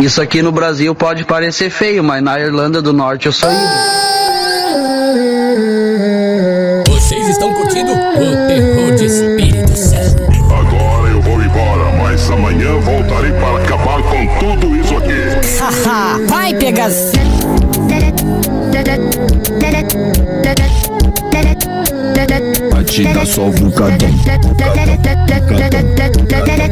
Isso aqui no Brasil pode parecer feio, mas na Irlanda do Norte eu sou ídolo. Vocês estão curtindo o terror de Espírito Santo. Agora eu vou embora, mas amanhã voltarei para acabar com tudo isso aqui. Haha, vai Pegas! Batida só vulcadão. Joga esse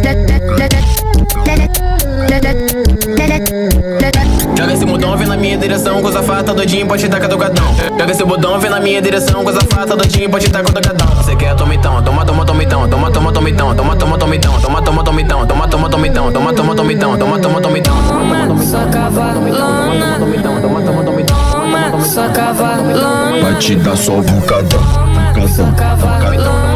vem na minha direção, coisa fata, doidinho, pode tacar do cadão. Pega esse bodão, vem na minha direção, coisa fata, doidinho, pode tacar do cadão. Você quer toma então, toma, toma, toma então, toma, toma, toma então, toma, toma, toma então, toma, toma, toma então, toma, toma, toma então, toma, toma, toma então, toma, toma, toma então. Toma, toma, cavalona, toma, toma, toma então, toma, sua cavalona. Batida só vulcadão, toma vulcadão.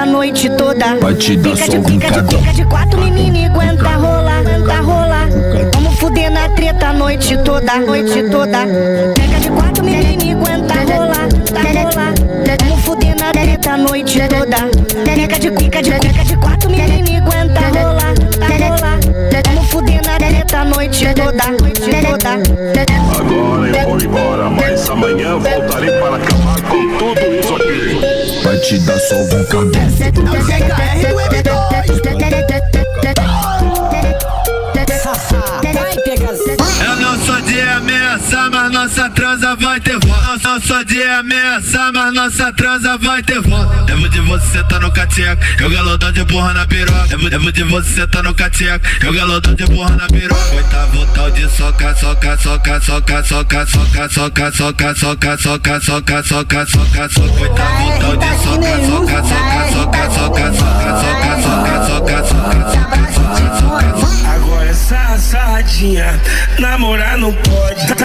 a noite toda. Batida Fica só de, fica de, fica de quatro, menina, aguenta rolar, aguenta rolar. Vamos fuder na treta a noite toda, noite toda. Fica de quatro, menina, aguenta rolar, aguenta rolar. Vamos fuder na treta a noite toda. Fica de, fica de, fica de quatro, menina, aguenta rolar, aguenta rolar. Vamos fuder na treta a noite toda, noite toda. Agora eu vou embora, mas amanhã voltarei para acabar com tudo isso aqui. Te dá só vão caber. Nossa transa vai ter volta. Não sou de ameaçar, mas nossa transa vai ter volta. Devo de você tá no cateco, eu galodão de porra na piroca. Devo de você tá no cateco, eu galodão de porra na piroca. Oitavo tal de soca, soca, soca, soca, soca, soca, soca, soca, soca, soca, soca, soca, soca, soca. De soca, soca, soca, soca, soca, soca, soca, soca, soca, soca, soca, soca, soca. Agora essa sarradinha, namorar não pode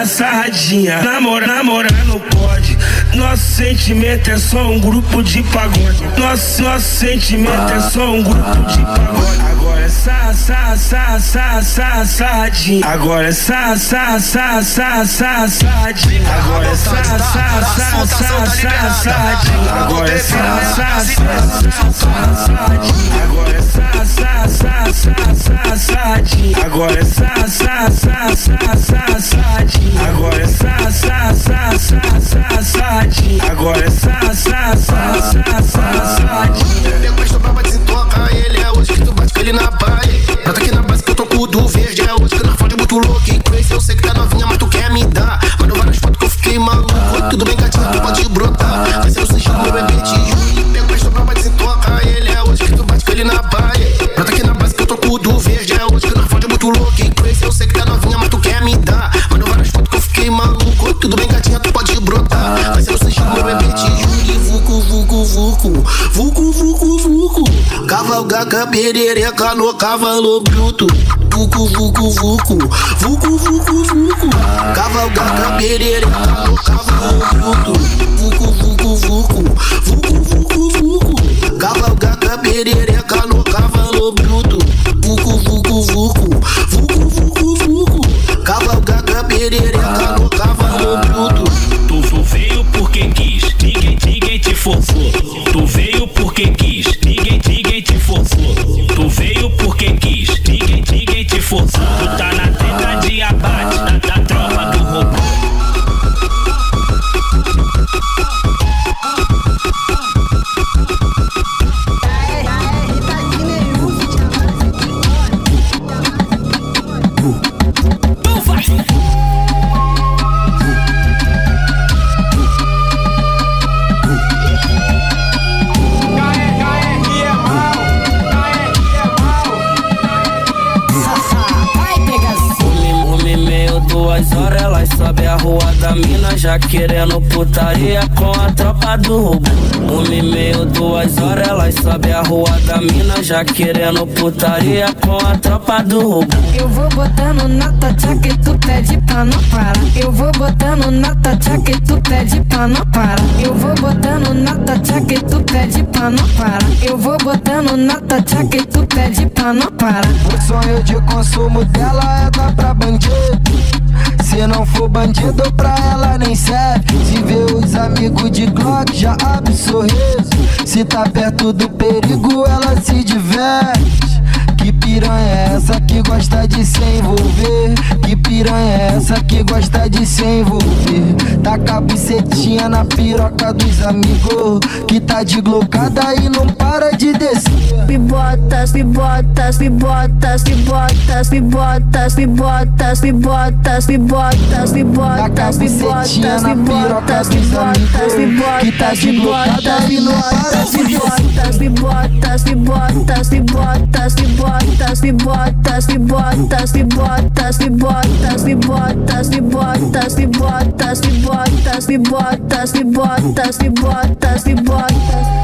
a sarradinha. Namora, namorar não pode. Nosso sentimento é só um grupo de pagode. Nosso, nosso sentimento é só um grupo de pagode. Agora é sarra, sarra, sarra, sarra, sarra, sarradinha. Agora é sarra, sarra, sarra, sarra, sarra, sarradinha. Agora é sarra, sarra, sarra, sarra, sarra, sarradinha. Agora é sarra, sarra, sarra, sarra, sarradinha. Agora é sarra, sarra, sarra, sarra, sarra, sarradinha. Agora é sarra, sarra, sarra, sarra, sarra. Pode brotar. Vai ser o sigilo, meu te juro. E vucu, vucu, vucu. Vucu, vucu, vucu. Cavalgaca, perereca no cavalo bruto. Vucu, vucu, vucu. Vucu, vucu, vucu. Cavalgaca, perereca no cavalo bruto. Vucu, da mina já querendo putaria com a tropa do roubo. Uma e meia, duas horas, elas sobe a rua da mina já querendo putaria com a tropa do roubo. Eu vou botando na tatia que tu pede pra não parar. Eu vou botando na tatia que tu pede pra não parar. Eu vou botando na tatia que tu pede pra não parar. Eu vou botando na tatia que tu pede pra não parar. O sonho de consumo dela é dar pra. Se não for bandido, pra ela nem serve. Se vê os amigos de Glock, já abre sorriso. Se tá perto do perigo, ela se diverte. Que piranha é essa que gosta de se envolver? Que piranha é essa que gosta de se envolver? Taca a bucetinha na piroca dos amigos. Que tá de glocada e não para de descer. Pibotas, pibotas, pibotas, pibotas, pibotas, pibotas, pibotas, pibotas, pibotas, pibotas, pibotas, pibotas, pibotas, Que tá de glocada e não para de descer. pibotas, pibotas, pibotas, pibotas, pibotas, pibotas, pibotas, pibotas, pibotas, pibotas, pibotas, pibotas, pibotas, pibotas, pibotas, pibotas, pibotas. Tocando,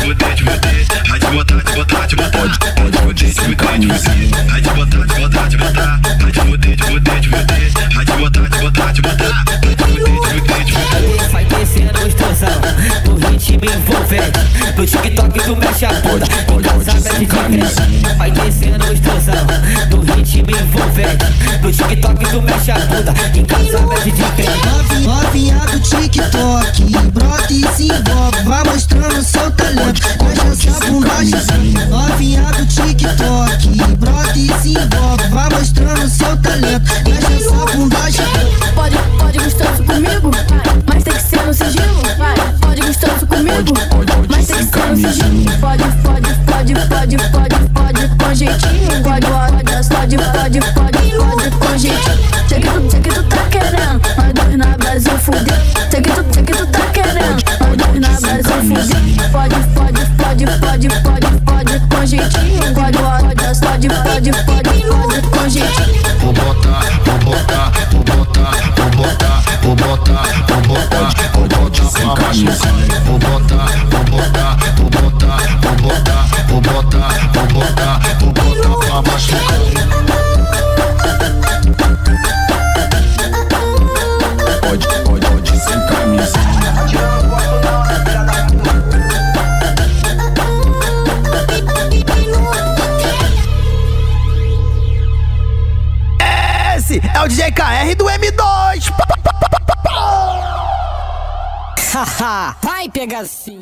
fuder, te fuder. Vai te botar, te botar, te botar. Vai te fuder, te fuder, te fuder. Vai te botar, te botar, te botar. Vai te fuder, te fuder, te fuder. Vai te botar, te botar, te botar. Vai te fuder, te fuder, te. Vai descendo o extosão do ritmo envolvente Do TikTok tu mexe a bunda Em casa mete de Vai descendo extosão do ritmo envolvente Do TikTok tu mexe a bunda Em casa mete de crente Novinha do TikTok, brota e se envolve, talento. Mexe gigante. Novinha do TikTok, brota e se envolve, vai mostrando seu talento. Mexe essa bunda gigante. Pode, pode gostoso comigo, mas tem que ser no sigilo. Pode gostoso comigo, mas tem que ser no sigilo. Pode, pode, pode, pode, pode, pode com jeitinho. Pode, pode, pode, pode, pode, pode com jeitinho. Vou botar, vou botar pra machucar. Vou botar, vou botar, vou botar, vou botar, vou botar, vou botar, vou botar pra machucar. Vai, pegacinho.